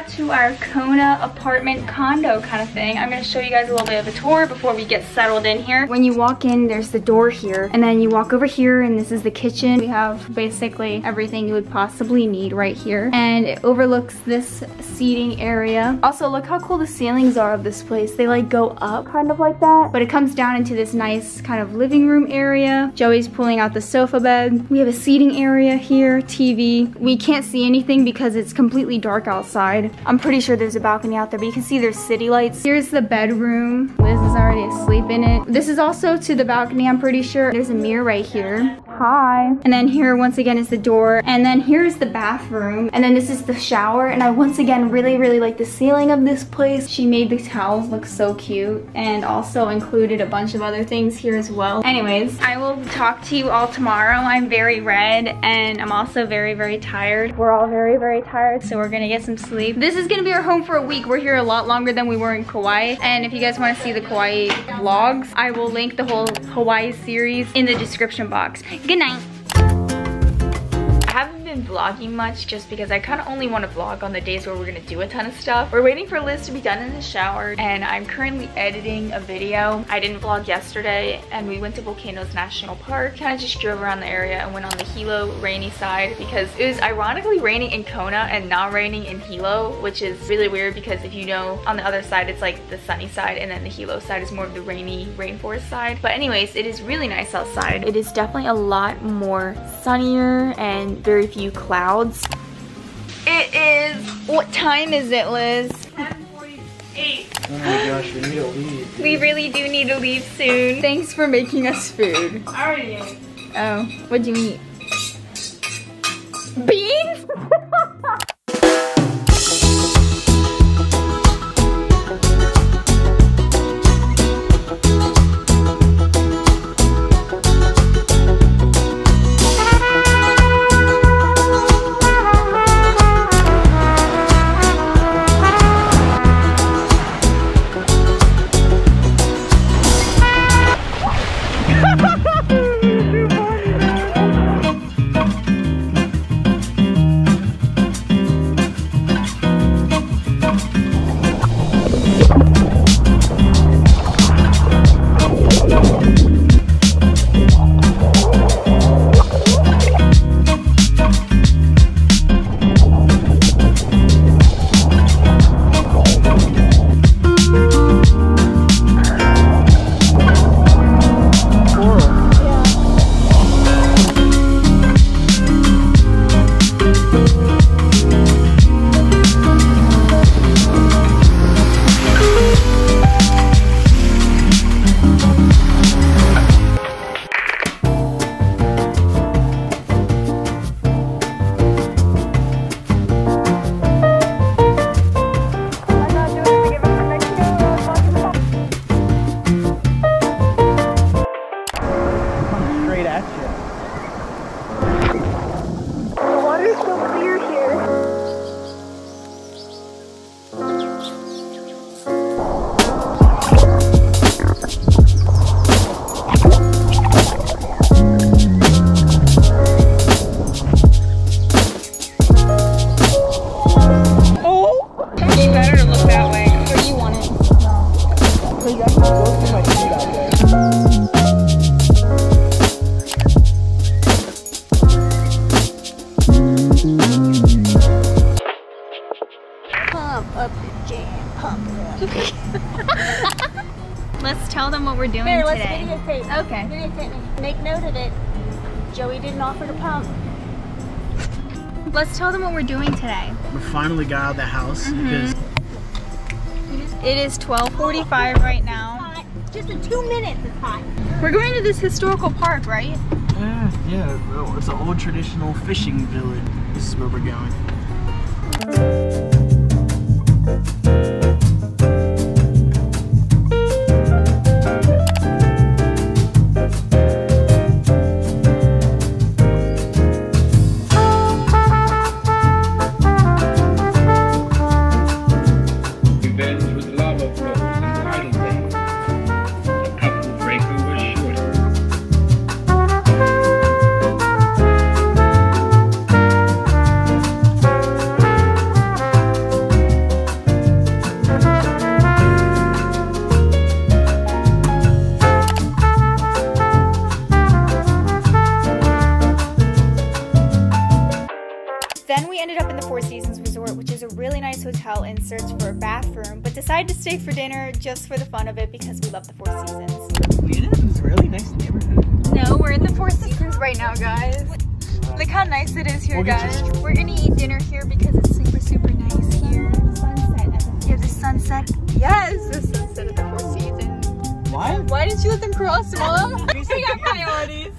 got to our Kona apartment condo kind of thing. I'm gonna show you guys a little bit of a tour before we get settled in here. When you walk in, there's the door here, and then you walk over here, and this is the kitchen. We have basically everything you would possibly need right here, and it overlooks this seating area. Also, look how cool the ceilings are of this place. They like go up kind of like that, but it comes down into this nice kind of living room area. Joey's pulling out the sofa bed. We have a seating area here, TV. We can't see anything because it's completely dark outside. I'm pretty sure there's a balcony out there, but you can see there's city lights. Here's the bedroom. Liz is already asleep in it. This is also to the balcony, I'm pretty sure. There's a mirror right here. Hi. And then here once again is the door. And then here's the bathroom. And then this is the shower. And I once again really, really like the ceiling of this place. She made the towels look so cute and also included a bunch of other things here as well. Anyways, I will talk to you all tomorrow. I'm very red and I'm also very, very tired. We're all very, very tired, so we're gonna get some sleep. This is gonna be our home for a week. We're here a lot longer than we were in Kauai. And if you guys wanna see the Kauai vlogs, I will link the whole Hawaii series in the description box. Good night been vlogging much just because I kind of only want to vlog on the days where we're going to do a ton of stuff. We're waiting for Liz to be done in the shower and I'm currently editing a video. I didn't vlog yesterday and we went to Volcanoes National Park. Kind of just drove around the area and went on the Hilo rainy side because it was ironically raining in Kona and not raining in Hilo, which is really weird because if you know on the other side it's like the sunny side and then the Hilo side is more of the rainy rainforest side. But anyways, it is really nice outside. It is definitely a lot more sunnier and very few clouds. It is, what time is it, Liz? 10:48. Oh my gosh, we need to leave. We really do need to leave soon. Thanks for making us food. I already ate. Oh, what'd you eat? Beans? let's tell them what we're doing Here, today. let's videotape. Okay. Videotape me. Make note of it. Joey didn't offer to pump. Let's tell them what we're doing today. We finally got out of the house Mhm. because It is 12:45 right now. Hot. Just in two minutes it's hot. We're going to this historical park, right? yeah, yeah, it's an old traditional fishing village. This is where we're going. Ended up in the Four Seasons Resort, which is a really nice hotel, in search for a bathroom, but decided to stay for dinner just for the fun of it because we love the Four Seasons. Vienna in a really nice neighborhood. No, we're in the Four Seasons right now, guys. Look how nice it is here, We'll guys. We're gonna eat dinner here because it's super, super nice here. Yeah, the sunset. Yes, the sunset at the Four Seasons. Why? Why didn't you let them cross, Mom? we got priorities.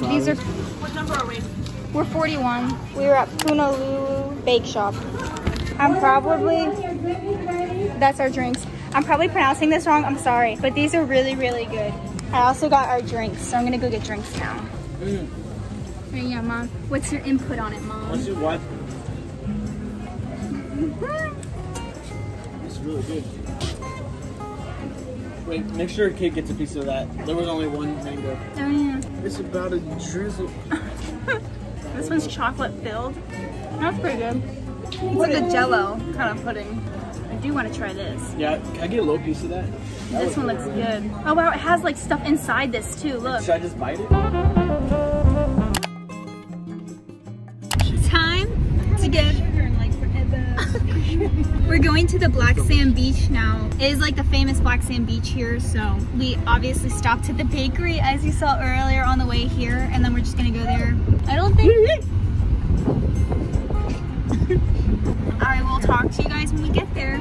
Most These are. What number are we? We're 41. We were at Punalulu Bake Shop. I'm probably. That's our drinks. I'm probably pronouncing this wrong. I'm sorry, but these are really, really good. I also got our drinks, so I'm gonna go get drinks now. Mm. Hey, yeah, mom. What's your input on it, mom? What's your do what? It's really good. Wait, make sure Kate gets a piece of that. There was only one mango. Oh yeah. It's about a drizzle. This one's chocolate filled. That's pretty good. It's like a Jello kind of pudding. I do want to try this. Yeah, can I get a little piece of that? That This one looks good. Oh wow, it has like stuff inside this too. Look. Should I just bite it? Time to get. We're going to the Black Sand Beach now. It is like the famous Black Sand Beach here, so we obviously stopped at the bakery as you saw earlier on the way here, and then we're just gonna go there. I don't think. I will talk to you guys when we get there.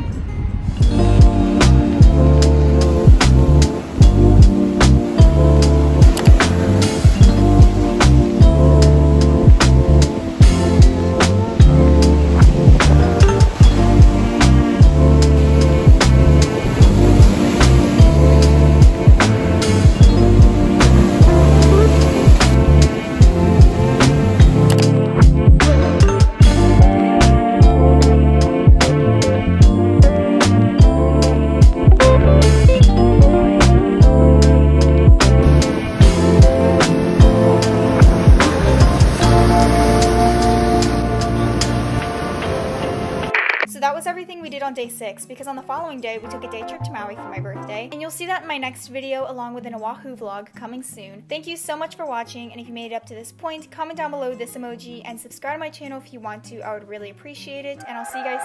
That was everything we did on day six because on the following day we took a day trip to Maui for my birthday. And you'll see that in my next video along with an Oahu vlog coming soon. Thank you so much for watching and if you made it up to this point, comment down below this emoji and subscribe to my channel if you want to. I would really appreciate it and I'll see you guys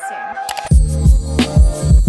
soon.